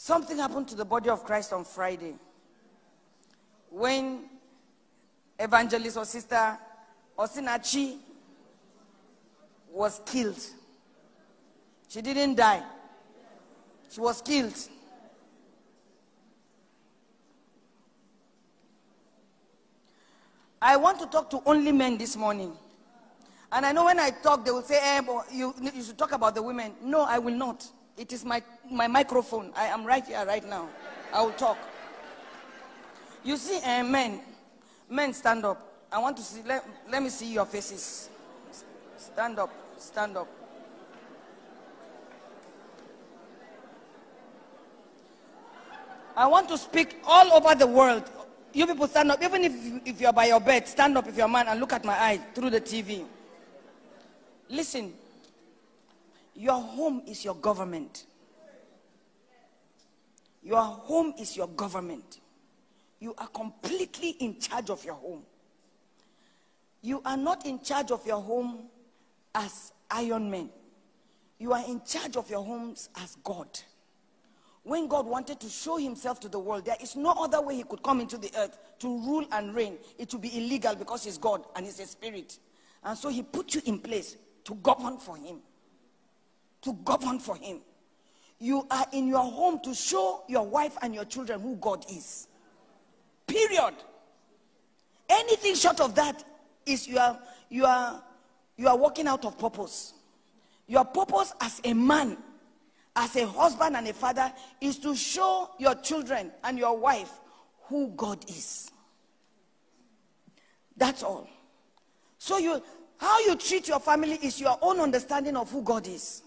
Something happened to the body of Christ on Friday when evangelist or sister Osinachi was killed. She didn't die. She was killed. I want to talk to only men this morning. And I know when I talk, they will say, eh, you, you should talk about the women. No, I will not. It is my, my microphone. I am right here, right now. I will talk. You see, uh, men, men stand up. I want to see, let, let me see your faces. Stand up, stand up. I want to speak all over the world. You people stand up, even if, if you're by your bed, stand up if you're a man and look at my eyes through the TV. Listen, your home is your government. Your home is your government. You are completely in charge of your home. You are not in charge of your home as Iron Man. You are in charge of your homes as God. When God wanted to show himself to the world, there is no other way he could come into the earth to rule and reign. It would be illegal because he's God and he's a spirit. And so he put you in place to govern for him to govern for him. You are in your home to show your wife and your children who God is. Period. Anything short of that is you are you are you are walking out of purpose. Your purpose as a man, as a husband and a father, is to show your children and your wife who God is. That's all. So you how you treat your family is your own understanding of who God is.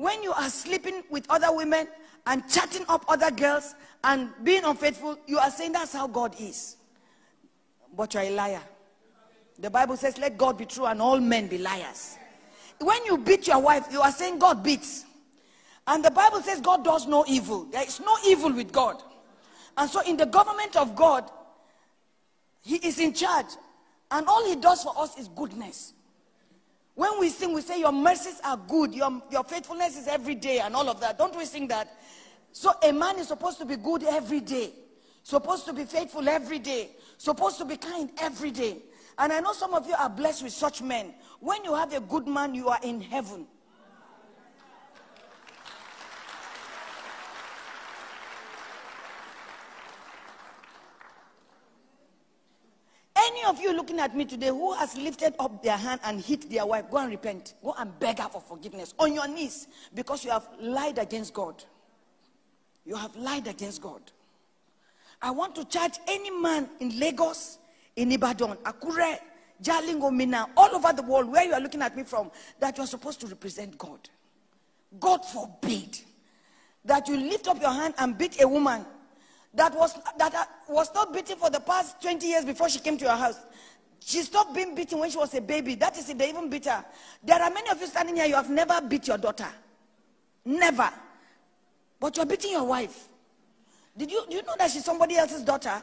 When you are sleeping with other women and chatting up other girls and being unfaithful, you are saying that's how God is. But you're a liar. The Bible says, let God be true and all men be liars. When you beat your wife, you are saying God beats. And the Bible says God does no evil. There is no evil with God. And so in the government of God, He is in charge. And all He does for us is goodness. When we sing, we say, Your mercies are good, your, your faithfulness is every day, and all of that. Don't we sing that? So a man is supposed to be good every day, supposed to be faithful every day, supposed to be kind every day. And I know some of you are blessed with such men. When you have a good man, you are in heaven. Any of you looking at me today who has lifted up their hand and hit their wife, go and repent. Go and beg her for forgiveness on your knees because you have lied against God. You have lied against God. I want to charge any man in Lagos, in Ibadan, Akure, Jalingo, Minna, all over the world where you are looking at me from, that you are supposed to represent God. God forbid that you lift up your hand and beat a woman that was that uh, was not beaten for the past 20 years before she came to your house. She stopped being beaten when she was a baby. That is if they even beat her. There are many of you standing here, you have never beat your daughter. Never. But you're beating your wife. Did you, do you know that she's somebody else's daughter?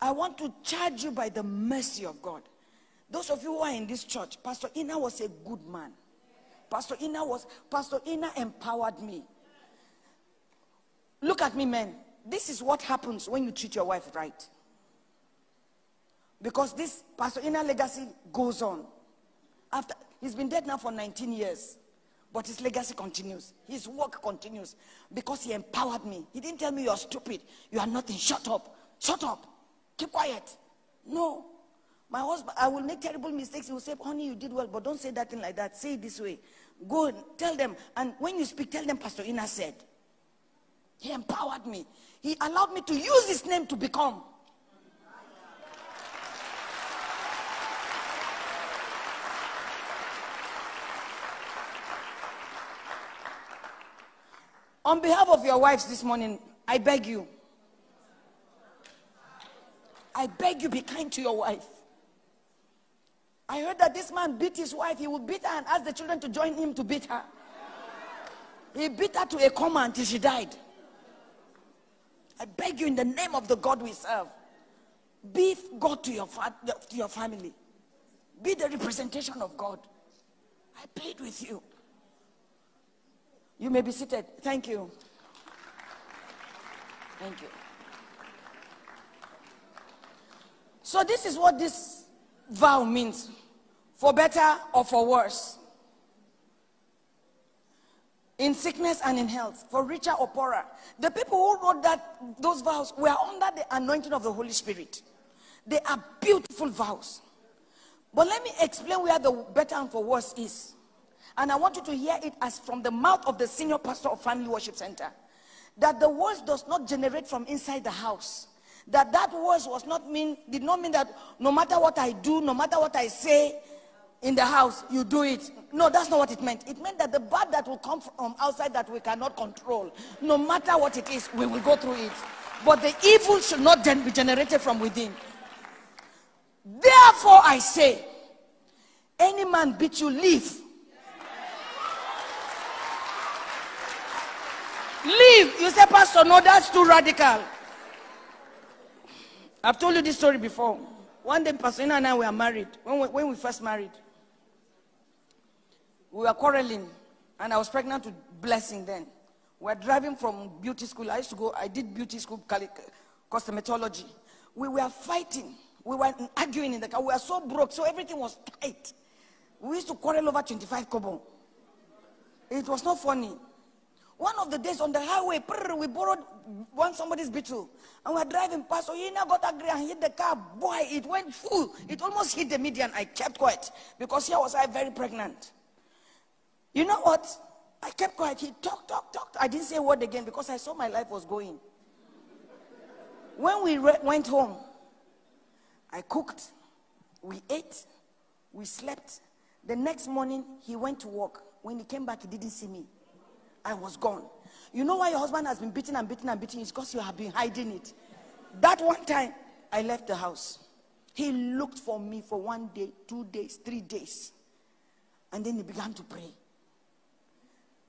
I want to charge you by the mercy of God. Those of you who are in this church, Pastor Ina was a good man. Pastor Ina was, Pastor Ina empowered me. Look at me, men. This is what happens when you treat your wife right. Because this Pastor Ina legacy goes on. After he's been dead now for 19 years. But his legacy continues. His work continues. Because he empowered me. He didn't tell me you're stupid. You are nothing. Shut up. Shut up. Keep quiet. No. My husband, I will make terrible mistakes. He will say, honey, you did well, but don't say that thing like that. Say it this way. Go and tell them. And when you speak, tell them Pastor Ina said. He empowered me. He allowed me to use his name to become. On behalf of your wives this morning, I beg you. I beg you, be kind to your wife. I heard that this man beat his wife. He would beat her and ask the children to join him to beat her. He beat her to a coma until she died. I beg you in the name of the God we serve, be God to your, to your family. Be the representation of God. I plead with you. You may be seated. Thank you. Thank you. So, this is what this vow means for better or for worse, in sickness and in health, for richer or poorer. The people who wrote that, those vows were under the anointing of the Holy Spirit. They are beautiful vows. But let me explain where the better and for worse is. And I want you to hear it as from the mouth of the senior pastor of Family Worship Center. That the worse does not generate from inside the house. That that worse was not mean, did not mean that no matter what I do, no matter what I say in the house, you do it. No, that's not what it meant. It meant that the bad that will come from outside that we cannot control, no matter what it is, we will go through it. But the evil should not then be generated from within. Therefore, I say, any man beat you, leave. Leave. You say, Pastor, no, that's too radical. I've told you this story before. One day, Pastor Ina and I were married. When we, when we first married, we were quarreling, and I was pregnant with Blessing then. We were driving from beauty school. I used to go, I did beauty school, cosmetology. We were fighting. We were arguing in the car. We were so broke, so everything was tight. We used to quarrel over 25 kobo. It was not funny. One of the days on the highway, we borrowed one somebody's beetle. And we were driving past. Now got angry and hit the car. Boy, it went full. It almost hit the median. I kept quiet because here was I very pregnant. You know what? I kept quiet. He talked, talked, talked. I didn't say a word again because I saw my life was going. When we re- went home, I cooked, we ate, we slept. The next morning, he went to work. When he came back, he didn't see me. I was gone. You know why your husband has been beaten and beaten and beaten? It's because you have been hiding it. That one time, I left the house. He looked for me for one day, two days, three days. And then he began to pray.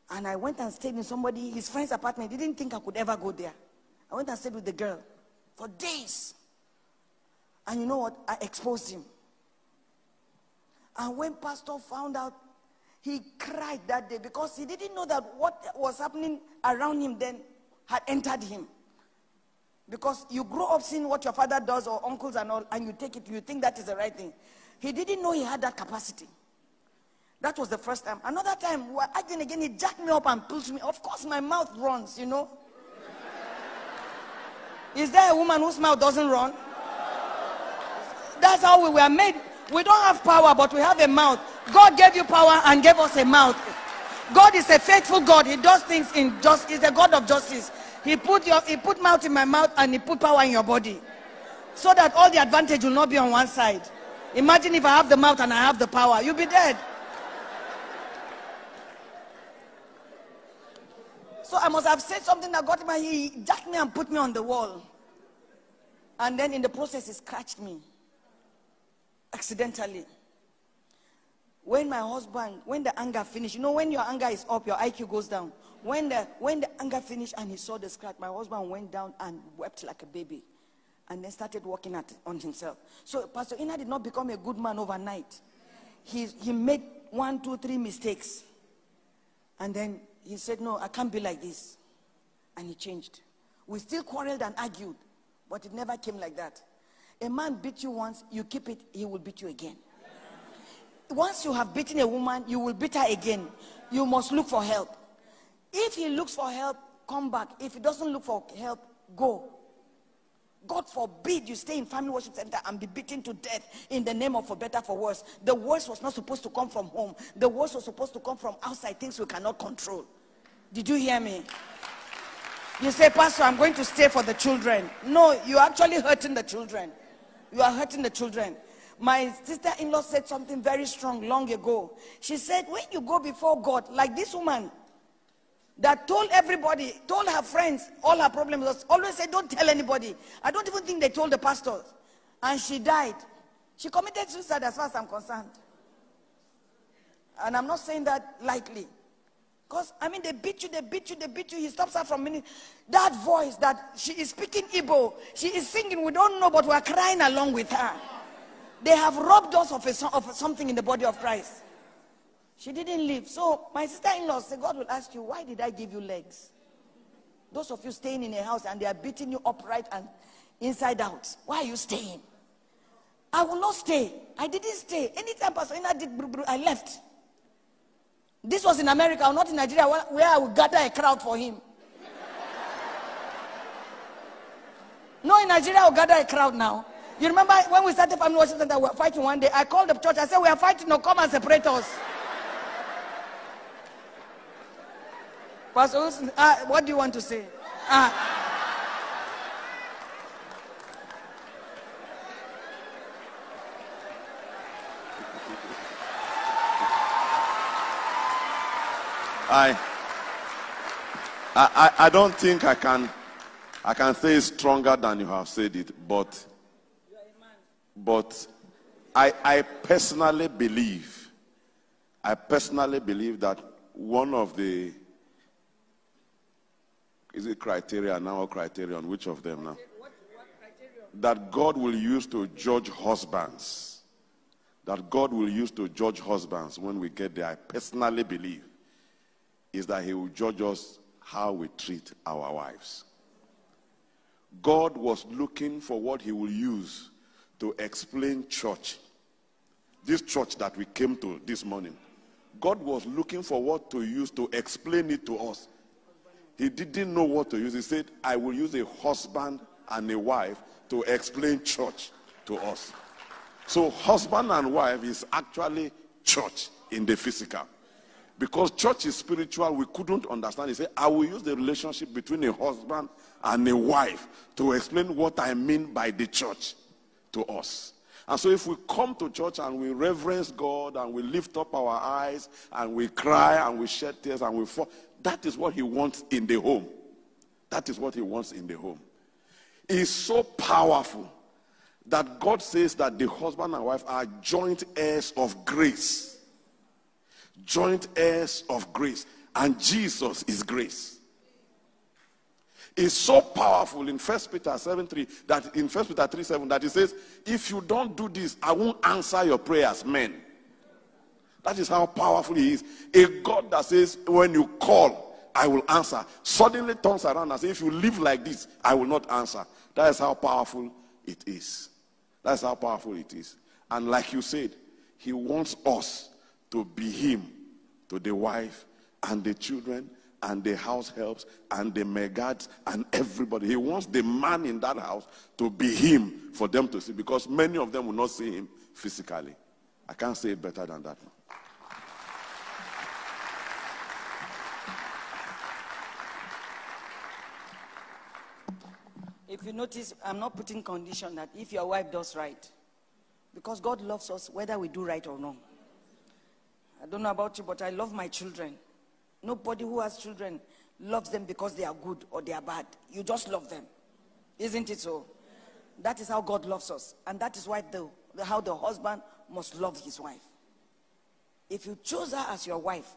And I went and stayed in somebody, his friend's apartment. Didn't think I could ever go there. I went and stayed with the girl for days. And you know what? I exposed him. And when Pastor found out, he cried that day because he didn't know that what was happening around him then had entered him. Because you grow up seeing what your father does or uncles and all, and you take it, you think that is the right thing. He didn't know he had that capacity. That was the first time. Another time, we arguing again, he jacked me up and pushed me. Of course, my mouth runs, you know. Is there a woman whose mouth doesn't run? That's how we were made. We don't have power, but we have a mouth. God gave you power and gave us a mouth. God is a faithful God. He does things in just. He's a God of justice. He put your he put mouth in my mouth and he put power in your body, so that all the advantage will not be on one side. Imagine if I have the mouth and I have the power, you'll be dead. So I must have said something that got him. He jacked me and put me on the wall, and then in the process, he scratched me accidentally. When my husband, when the anger finished, you know, when your anger is up, your IQ goes down. When the when the anger finished and he saw the scratch, my husband went down and wept like a baby, and then started working at on himself. So Pastor Ina did not become a good man overnight. He he made one, two, three mistakes, and then he said, "No, I can't be like this," and he changed. We still quarreled and argued, but it never came like that. A man beat you once, you keep it, he will beat you again. Once you have beaten a woman, you will beat her again. You must look for help. If he looks for help, come back. If he doesn't look for help, go. God forbid you stay in family worship center and be beaten to death in the name of for better for worse. The worst was not supposed to come from home. The worst was supposed to come from outside things we cannot control. Did you hear me? You say, Pastor, I'm going to stay for the children. No, you're actually hurting the children. You are hurting the children. My sister in law said something very strong long ago. She said, When you go before God, like this woman that told everybody, told her friends all her problems, always said, Don't tell anybody. I don't even think they told the pastors. And she died. She committed suicide as far as I'm concerned. And I'm not saying that lightly. Because, I mean, they beat you, they beat you, they beat you. He stops her from meaning. That voice that she is speaking Igbo, she is singing, we don't know, but we're crying along with her. They have robbed us of, a, of something in the body of Christ. She didn't leave. So my sister-in-law said, God will ask you, why did I give you legs? Those of you staying in a house and they are beating you upright and inside out. Why are you staying? I will not stay. I didn't stay. Anytime Pastor Ina did I left. This was in America, not in Nigeria, where, I would gather a crowd for him. no, in Nigeria, I will gather a crowd now. You remember when we started family worship center, we were fighting one day. I called the church. I said, "We are fighting. No, come and separate us." Pastor, Wilson, uh, what do you want to say? Uh, I, I, I- don't think I can, I can say it stronger than you have said it, but, but I, I personally believe, I personally believe that one of the, is it criteria now or criterion? Which of them now? That God will use to judge husbands. That God will use to judge husbands when we get there. I personally believe is that he will judge us how we treat our wives. God was looking for what he will use to explain church. This church that we came to this morning. God was looking for what to use to explain it to us. He didn't know what to use. He said, I will use a husband and a wife to explain church to us. So, husband and wife is actually church in the physical. Because church is spiritual, we couldn't understand. He said, I will use the relationship between a husband and a wife to explain what I mean by the church to us. And so, if we come to church and we reverence God and we lift up our eyes and we cry and we shed tears and we fall, that is what He wants in the home. That is what He wants in the home. It's so powerful that God says that the husband and wife are joint heirs of grace. Joint heirs of grace. And Jesus is grace. Is so powerful in 1 Peter 7 3 that in 1 Peter 3 7 that it says, if you don't do this, I won't answer your prayers, men. That is how powerful he is. A God that says, when you call, I will answer. Suddenly turns around and says, if you live like this, I will not answer. That is how powerful it is. That's how powerful it is. And like you said, he wants us to be him to the wife and the children and the house helps and the megads and everybody. He wants the man in that house to be him for them to see because many of them will not see him physically. I can't say it better than that. If you notice, I'm not putting condition that if your wife does right, because God loves us whether we do right or wrong. I don't know about you, but I love my children. Nobody who has children loves them because they are good or they are bad. You just love them. Isn't it so? That is how God loves us. And that is why the, the- how the husband must love his wife. If you choose her as your wife,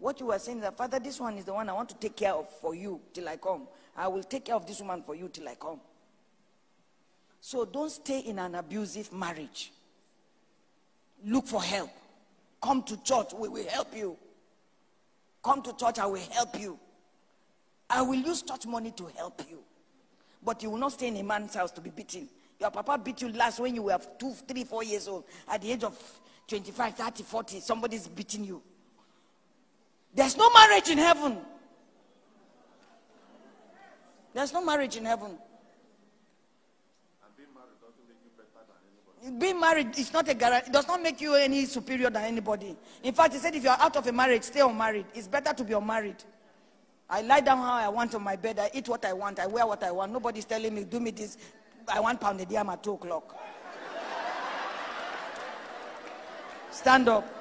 what you were saying is that, Father, this one is the one I want to take care of for you till I come. I will take care of this woman for you till I come. So don't stay in an abusive marriage. Look for help. Come to church, we will help you. Come to church, I will help you. I will use church money to help you. But you will not stay in a man's house to be beaten. Your papa beat you last when you were two, three, four years old. At the age of 25, 30, 40, somebody's beating you. There's no marriage in heaven. There's no marriage in heaven. Being married is not a guarantee. It does not make you any superior than anybody. In fact, he said if you are out of a marriage, stay unmarried. It's better to be unmarried. I lie down how I want on my bed. I eat what I want. I wear what I want. Nobody's telling me, do me this. I want pound pounded yam at 2 o'clock. Stand up.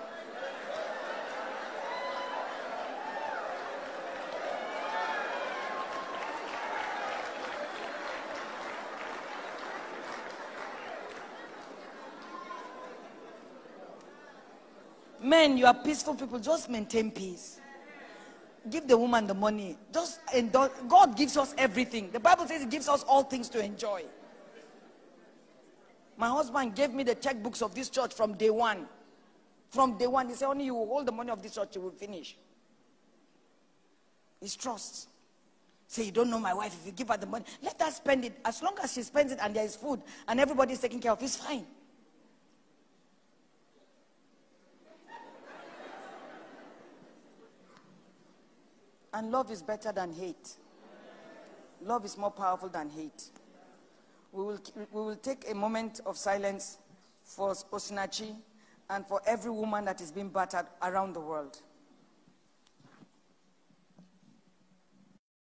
Men, you are peaceful people. Just maintain peace. Give the woman the money. Just endorse. God gives us everything. The Bible says He gives us all things to enjoy. My husband gave me the checkbooks of this church from day one. From day one, he said, only you will hold the money of this church, you will finish. It's trust. Say, you don't know my wife. If you give her the money, let her spend it. As long as she spends it and there is food and everybody is taking care of, it's fine. And love is better than hate. Love is more powerful than hate. We will, we will take a moment of silence for Osinachi and for every woman that is being battered around the world.